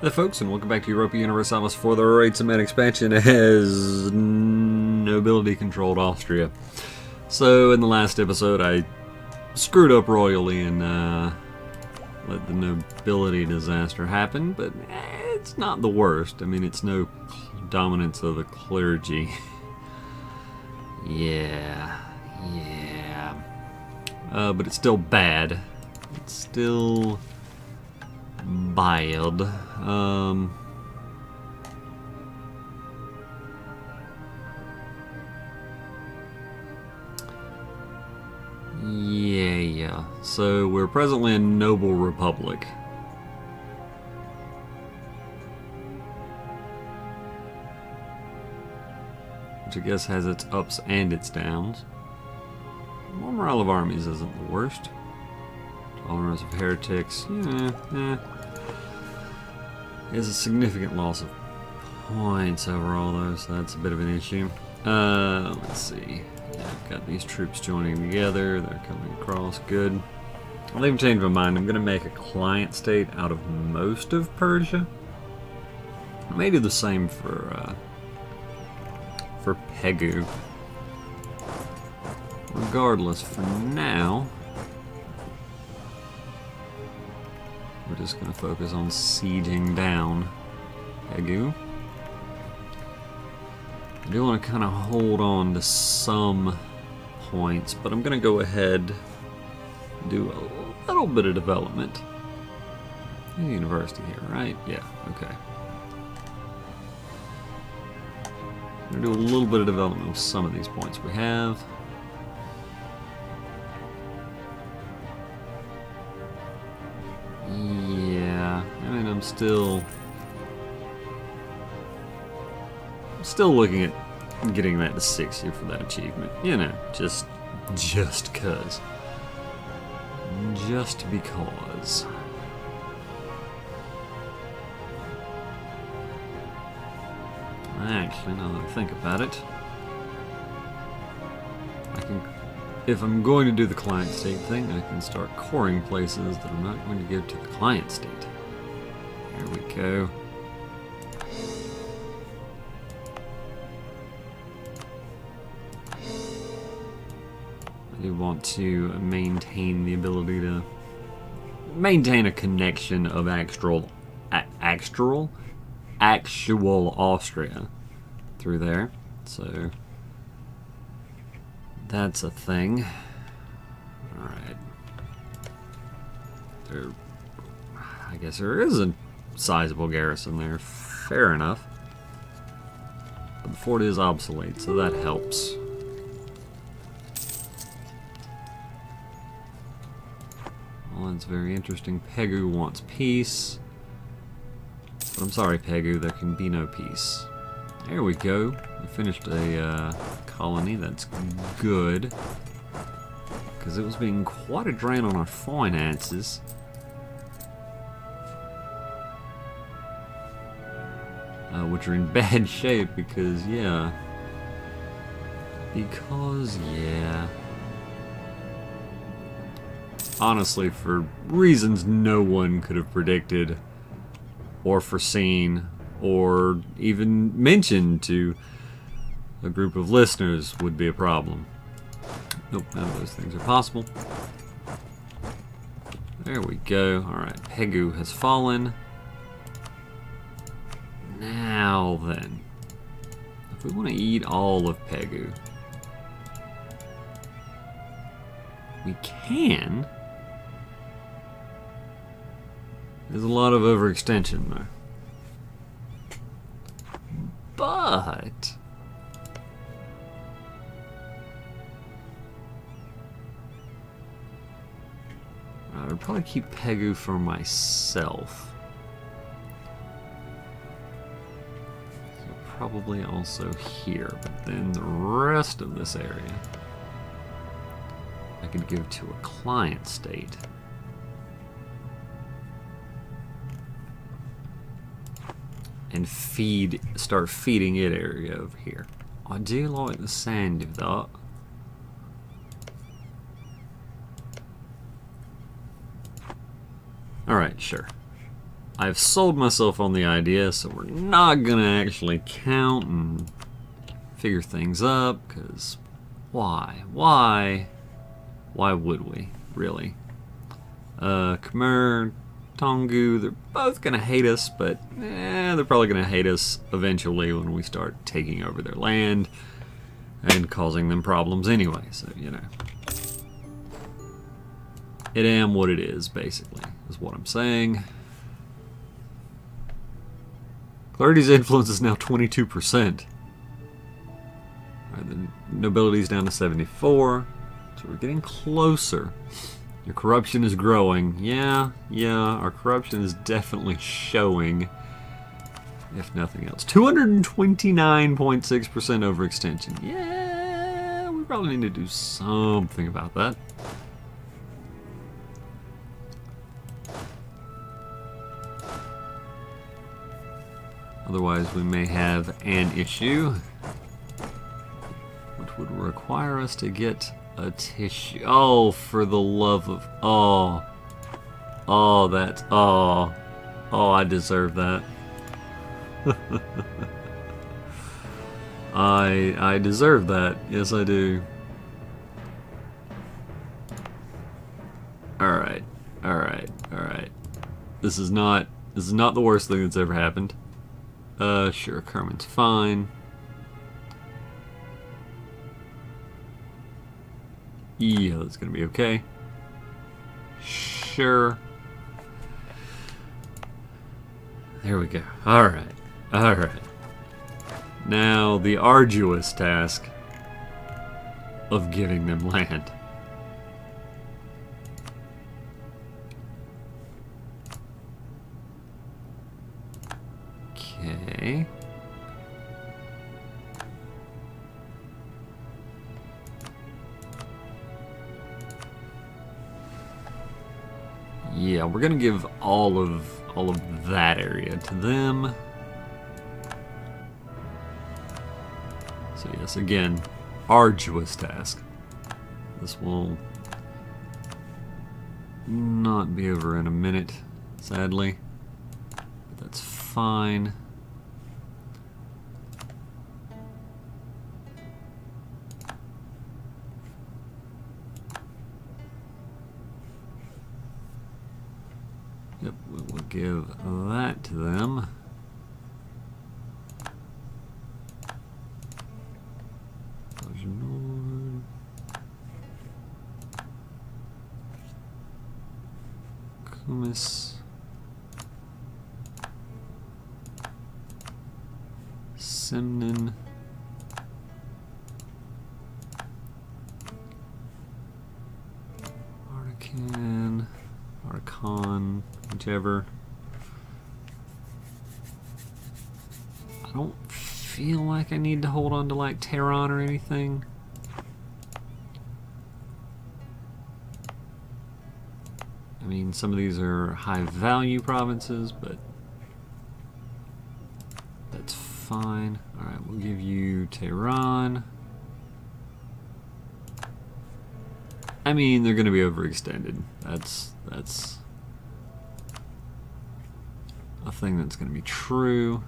Hello folks, and welcome back to Europa Universalis for the Rights of Man expansion as nobility-controlled Austria. So, in the last episode, I screwed up royally and uh, let the nobility disaster happen, but eh, it's not the worst. I mean, it's no dominance of the clergy. yeah, yeah. Uh, but it's still bad. It's still bad. Um, yeah, yeah. So we're presently in Noble Republic. Which I guess has its ups and its downs. More morale of armies isn't the worst. Tolerance of heretics, yeah, yeah. Is a significant loss of points overall, though, so that's a bit of an issue. Uh, let's see. I've got these troops joining together. They're coming across. Good. I'll even change my mind. I'm going to make a client state out of most of Persia. I may do the same for, uh, for Pegu. Regardless, for now, we're just going to focus on sieging down Pegu. I do want to kind of hold on to some points, but I'm going to go ahead do a little bit of development. University here, right? Yeah, okay. I'm going to do a little bit of development with some of these points we have. I'm still... Still looking at getting that to 60 for that achievement. You know, just... Just cuz. Just because. Actually, now that I think about it, I can if I'm going to do the client state thing, I can start coring places that I'm not going to give to the client state. Here we go. I do want to maintain the ability to maintain a connection of actual, actual, actual Austria through there. So that's a thing. Alright. There, I guess there is a sizable garrison there. Fair enough. But the fort is obsolete, so that helps. Well, that's very interesting. Pegu wants peace. But I'm sorry, Pegu, there can be no peace. There we go. We finished a uh, colony. That's good. Because it was being quite a drain on our finances. Which are in bad shape because, yeah. Because, yeah. Honestly, for reasons no one could have predicted or foreseen or even mentioned to a group of listeners would be a problem. Nope, none of those things are possible. There we go. Alright, Pegu has fallen. Now then. If we want to eat all of Pegu, we can. There's a lot of overextension though. But... I would probably keep Pegu for myself. Probably also here, but then the rest of this area I could give to a client state. and feed, start feeding it area over here. I do like the sand of that. Alright, sure. I've sold myself on the idea, so we're not gonna actually count and figure things up, because why? Why? Why would we, really? Uh, Khmer, Taungu, they're both gonna hate us, but eh, they're probably gonna hate us eventually when we start taking over their land and causing them problems anyway, so, you know. It am what it is, basically, is what I'm saying. Clergy's influence is now 22%. Right, the nobility's down to 74. So we're getting closer. Your corruption is growing. Yeah, yeah, our corruption is definitely showing, if nothing else. 229.6% overextension. Yeah, we probably need to do something about that. Otherwise, we may have an issue, which would require us to get a tissue. Oh, for the love of... Oh. Oh, that's... Oh. Oh, I deserve that. I I deserve that. Yes, I do. Alright. Alright. Alright. This is not... This is not the worst thing that's ever happened. Uh, sure, Kerman's fine. Yeah, that's gonna be okay. Sure. There we go. Alright. Alright. Now, the arduous task of giving them land. Yeah, we're gonna give all of all of that area to them. So yes, again, arduous task. This will not be over in a minute, sadly. But that's fine. Kumis. Semnon. Artican. Archon. Whichever. I don't feel like I need to hold on to like Tehran or anything. Some of these are high value provinces, but that's fine. Alright, we'll give you Tehran. I mean, they're going to be overextended. That's, that's a thing that's going to be true.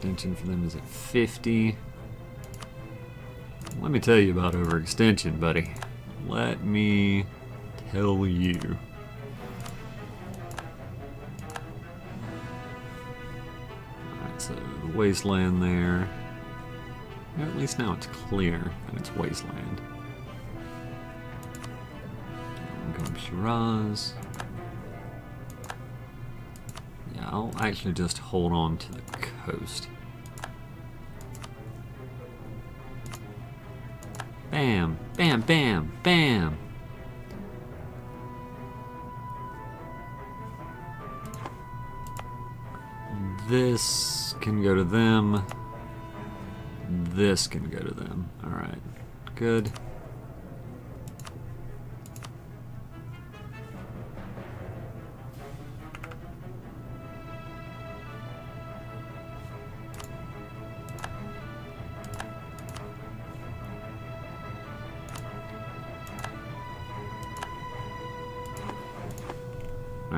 Overextension for them is at 50. Let me tell you about overextension, buddy. Let me tell you. Alright, so the wasteland there. At least now it's clear and it's wasteland. Go Shiraz. Yeah, I'll actually just hold on to the coast. Bam, bam, bam, bam. This can go to them. This can go to them. Alright, good.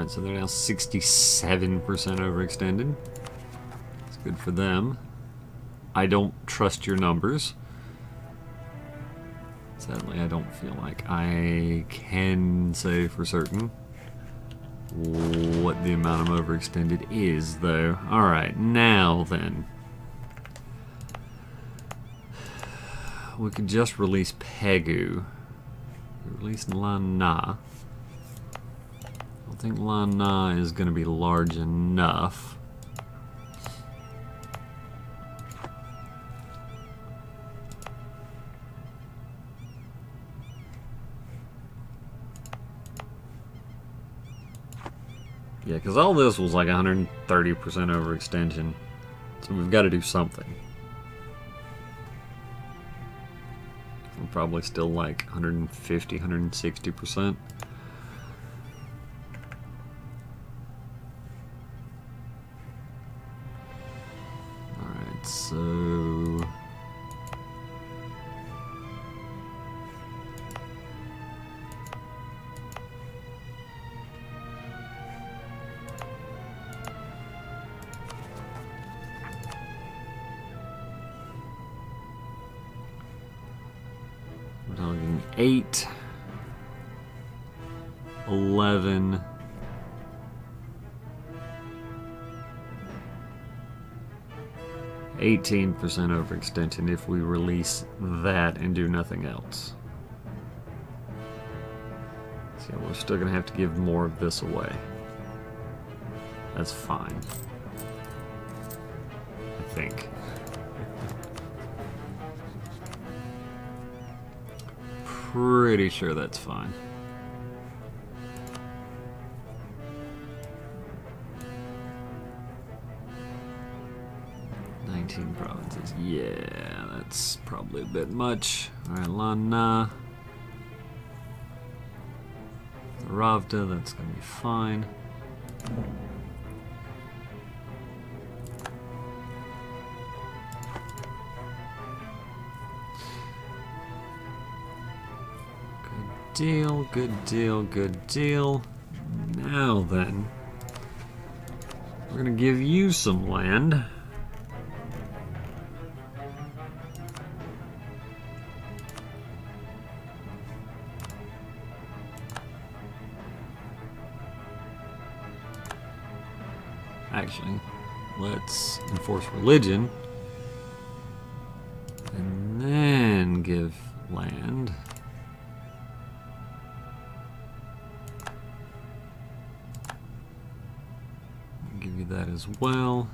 Alright, so they're now 67% overextended. It's good for them. I don't trust your numbers. Sadly, I don't feel like I can say for certain what the amount of overextended is, though. Alright, now then. We could just release Pegu. Release Lan Na. I don't think Lan Na is going to be large enough. Yeah, because all this was like 130% overextension. So we've got to do something. We're probably still like 150, 160%. 18% overextension if we release that and do nothing else. So we're still going to have to give more of this away. That's fine. I think. Pretty sure that's fine. Probably a bit much. Alright, Lan Na. Ravda, that's gonna be fine. Good deal, good deal, good deal. Now then, we're gonna give you some land. Actually, let's enforce religion. And then give land. Give you that as well.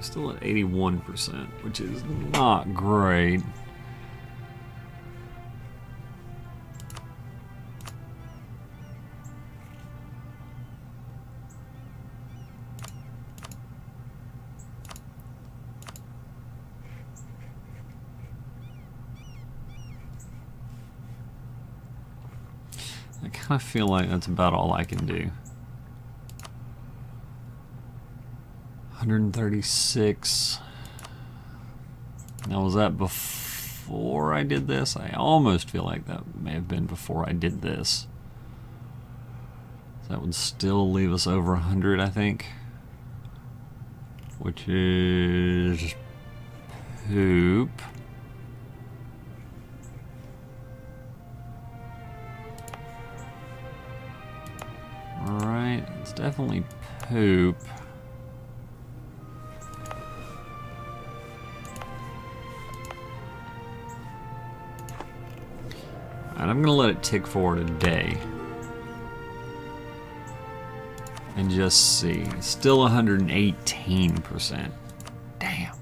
Still at 81%, which is not great. I feel like that's about all I can do. 136. Now, was that before I did this? I almost feel like that may have been before I did this. That would still leave us over 100, I think. Which is poop. Definitely poop. And I'm gonna let it tick forward a day. And just see. Still 118%. Damn.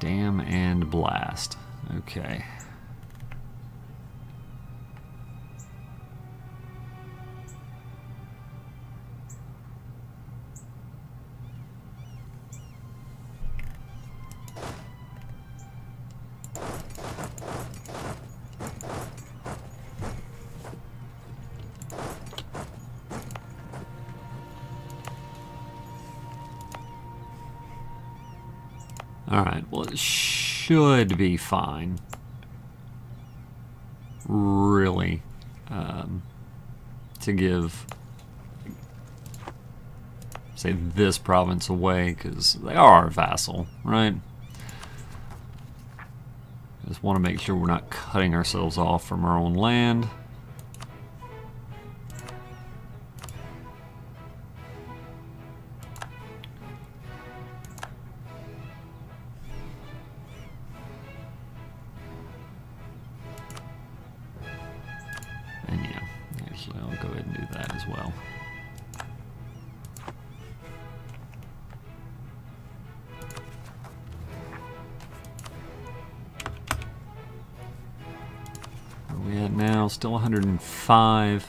Damn and blast. Okay. Alright, well it should be fine. Really, um, to give, say, this province away because they are a vassal, right? Just want to make sure we're not cutting ourselves off from our own land. Still 105.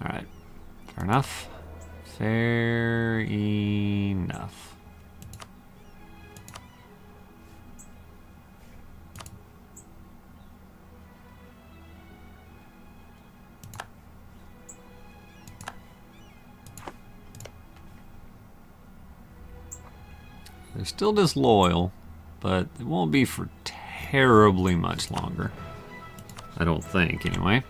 Alright. Fair enough. Fair enough. They're still disloyal, but it won't be for terribly much longer. I don't think, anyway.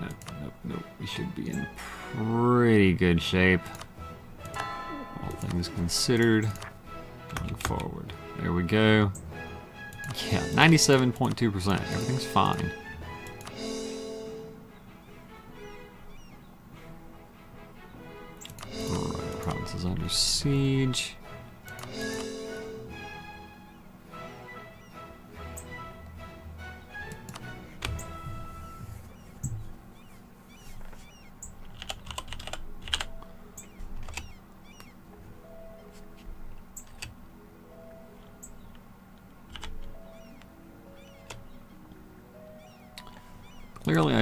Nope, nope, nope. We should be in pretty good shape. All things considered. Going forward. There we go. Yeah, 97.2%. Everything's fine. Province is under siege.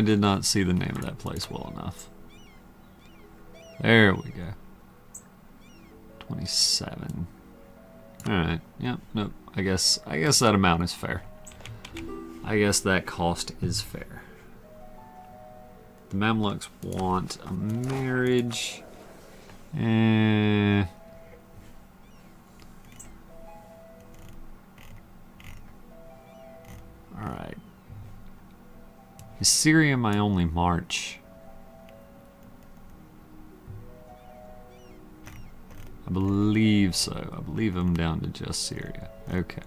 Did not see the name of that place well enough. There we go. 27. Alright, yep, nope. I guess I guess that amount is fair. I guess that cost is fair. The Mamluks want a marriage. Eh. Is Syria my only march? I believe so. I believe I'm down to just Syria. Okay.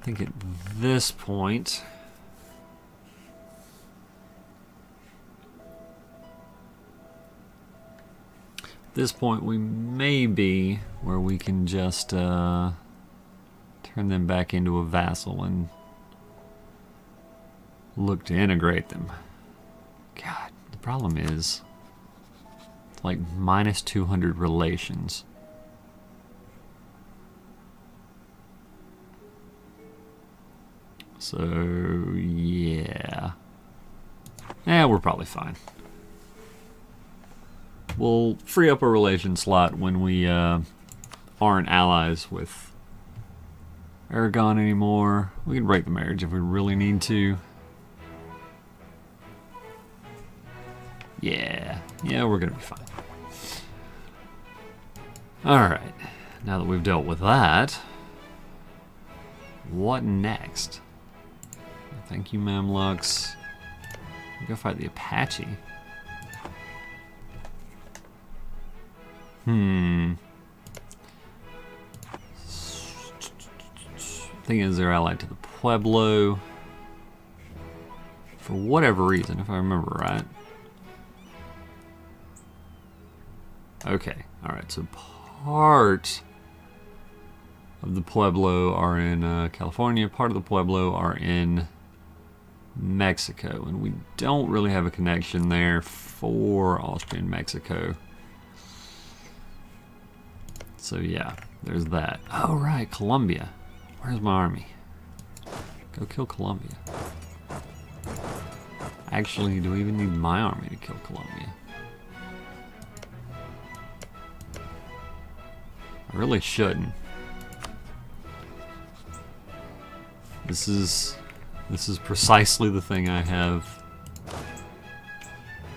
I think at this point... this point we may be where we can just uh, turn them back into a vassal and look to integrate them. God, the problem is it's like minus 200 relations. So, yeah. Yeah, we're probably fine. We'll free up a relation slot when we uh, aren't allies with Aragon anymore. We can break the marriage if we really need to. Yeah, yeah, we're gonna be fine. Alright, now that we've dealt with that, what next? Thank you, Mamluks. Go fight the Apache. Hmm. Thing is, they're allied to the Pueblo. For whatever reason, if I remember right. Okay, alright, so part of the Pueblo are in uh, California, part of the Pueblo are in Mexico, and we don't really have a connection there for Austrian Mexico. So yeah, there's that. Oh right, Colombia. Where's my army? Go kill Colombia. Actually, do we even need my army to kill Colombia? I really shouldn't. This is this is precisely the thing I have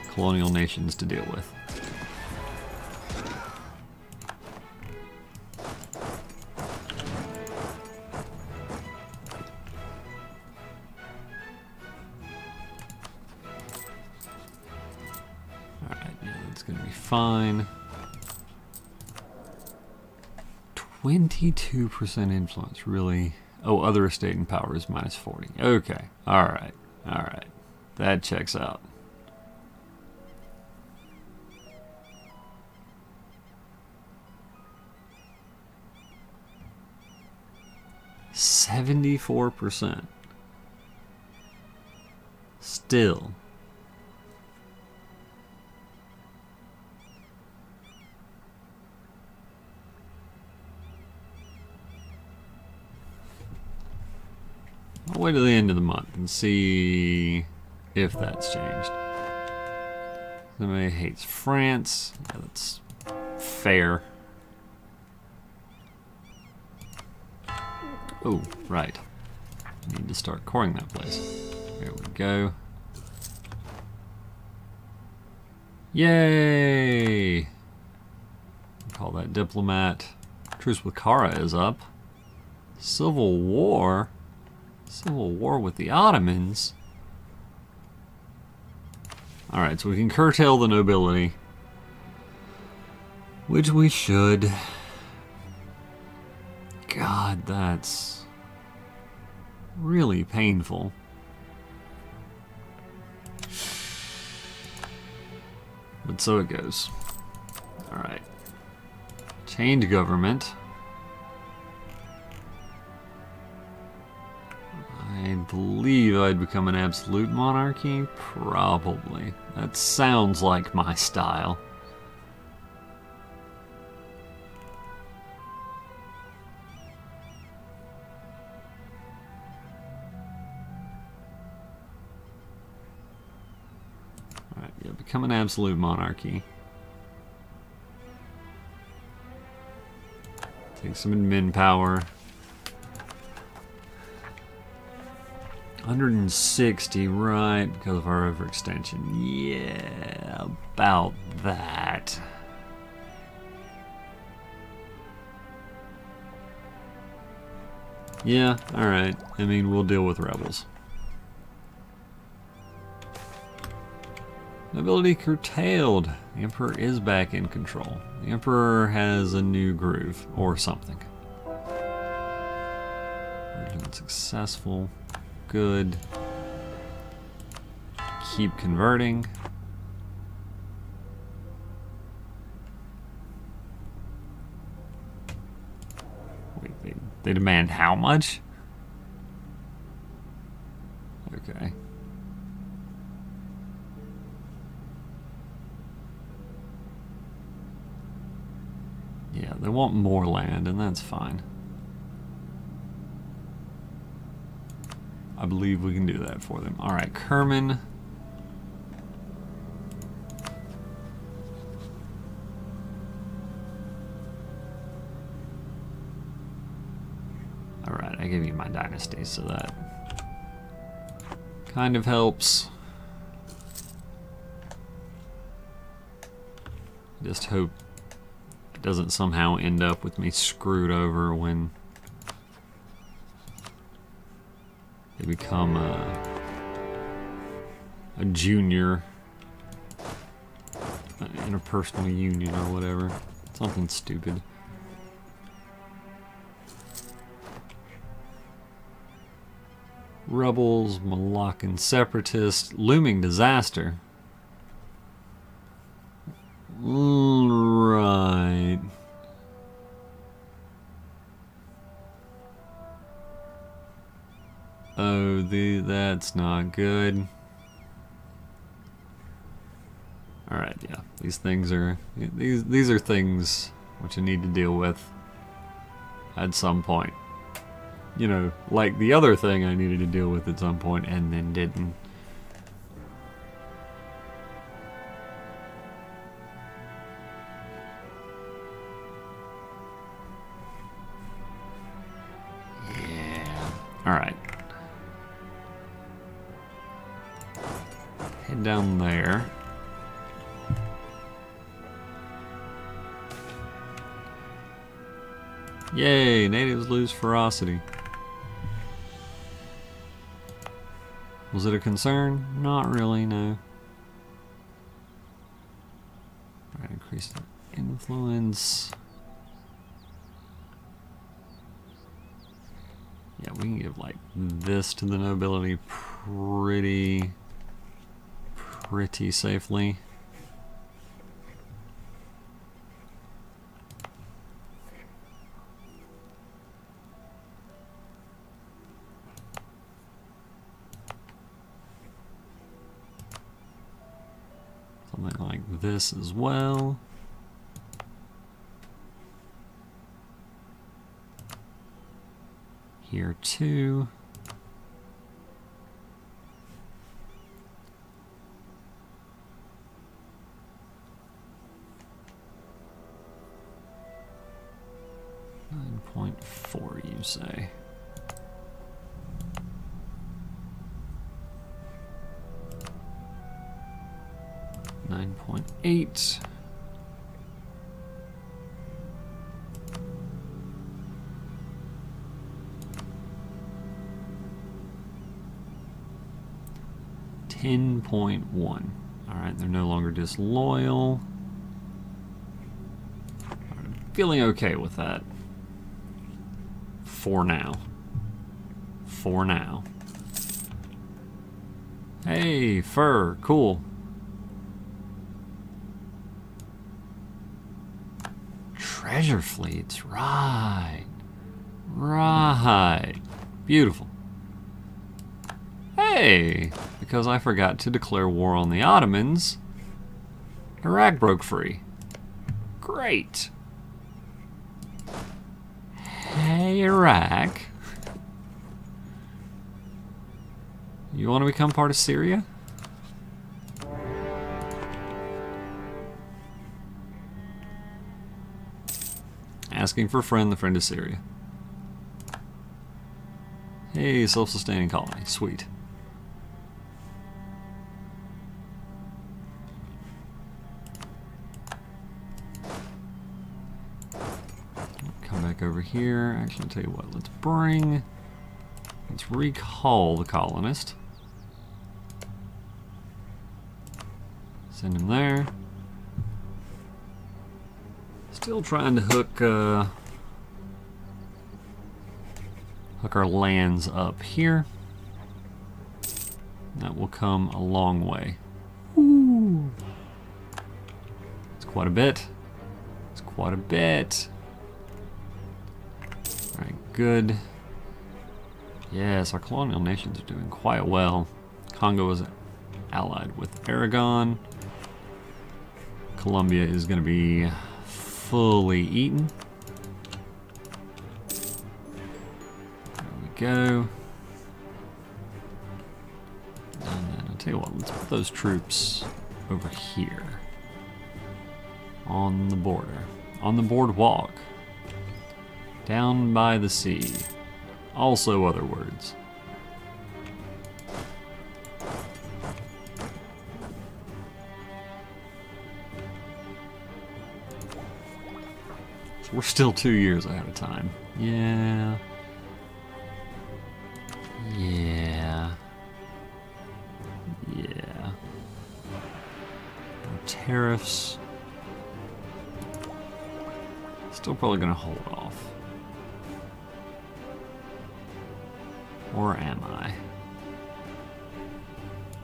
colonial nations to deal with. Fine. 22% influence, really? Oh, other estate and power is minus 40. Okay, alright, alright. That checks out. Seventy-four percent. Still. Wait till the end of the month and see if that's changed. Somebody hates France. Yeah, that's fair. Oh, right. Need to start coring that place. There we go. Yay! Call that diplomat. Truce with Kara is up. Civil War? Civil War with the Ottomans? Alright, so we can curtail the nobility. Which we should. God, that's really painful. But so it goes. Alright. Change government. I believe I'd become an absolute monarchy? Probably. That sounds like my style. Alright, yeah, become an absolute monarchy. Take some admin power. 160, right, because of our overextension. Yeah, about that. Yeah, alright. I mean, we'll deal with rebels. Nobility curtailed. The Emperor is back in control. The Emperor has a new groove, or something. Version successful. Good. Keep converting. Wait, they, they demand how much? Okay. Yeah, they want more land, and that's fine. I believe we can do that for them. All right, Kerman. All right, I gave you my dynasty, so that kind of helps. Just hope it doesn't somehow end up with me screwed over when they become a, a junior uh, interpersonal union or whatever. Something stupid. Rebels, Malaccan separatists, looming disaster. Good. All right, yeah. These things are these these are things which you need to deal with at some point. You know, like the other thing I needed to deal with at some point and then didn't. Down there. Yay, natives lose ferocity. Was it a concern? Not really, no. Alright, increase the influence. Yeah, we can give like this to the nobility pretty, pretty safely. Something like this as well. Here too. Say? Nine point eight. Ten point one. All right, they're no longer disloyal. I'm feeling okay with that. For now. For now. Hey, fur, cool. Treasure fleets, right. Right. Beautiful. Hey, because I forgot to declare war on the Ottomans, Iraq broke free. Great. Hey, Iraq. You want to become part of Syria? Asking for a friend, the friend of Syria. Hey, self-sustaining colony. Sweet. Come back over here. Actually, I'll tell you what. Let's bring... Let's recall the colonist. Send him there. Still trying to hook uh, hook our lands up here. That will come a long way. Ooh. It's quite a bit. It's quite a bit. Good. Yes, our colonial nations are doing quite well. Congo is allied with Aragon. Colombia is going to be fully eaten. There we go. And then I'll tell you what, let's put those troops over here. On the border. On the boardwalk. Down by the sea. Also other words. We're still two years ahead of time. Yeah. Yeah. Yeah. tariffs. Still probably gonna hold off. Or am I?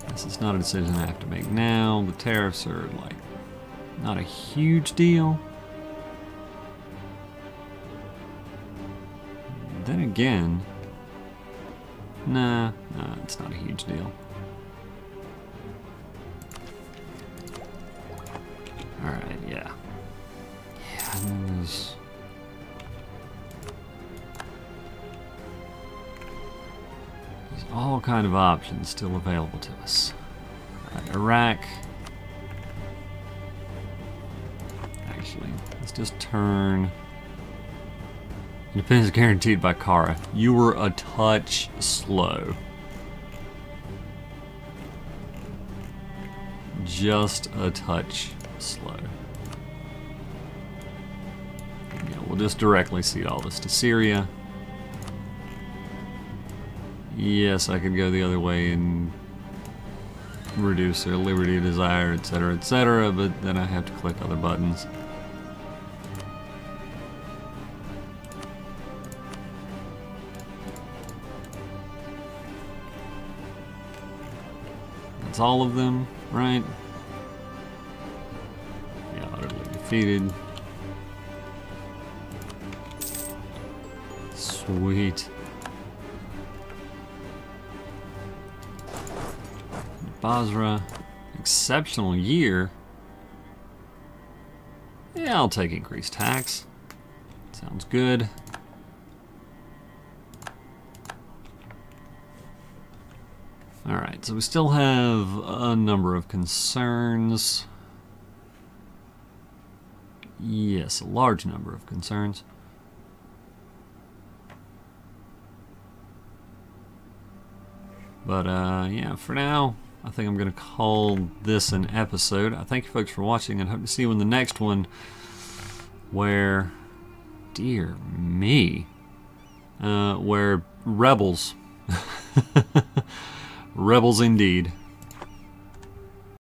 This is not a decision I have to make now. The tariffs are like not a huge deal. then again, nah, nah, it's not a huge deal. All kind of options still available to us. Right, Iraq. Actually, let's just turn... Independence guaranteed by Kara. You were a touch slow. just a touch slow. Yeah, we'll just directly cede all this to Syria. Yes, I could go the other way and reduce their liberty, desire, etc., etc., but then I have to click other buttons. That's all of them, right? Yeah, utterly defeated. Sweet. Basra, exceptional year. Yeah, I'll take increased tax. Sounds good. Alright, so we still have a number of concerns. Yes, a large number of concerns. But uh, yeah, for now, I think I'm going to call this an episode. I thank you folks for watching and hope to see you in the next one where, dear me, uh, where rebels, rebels indeed,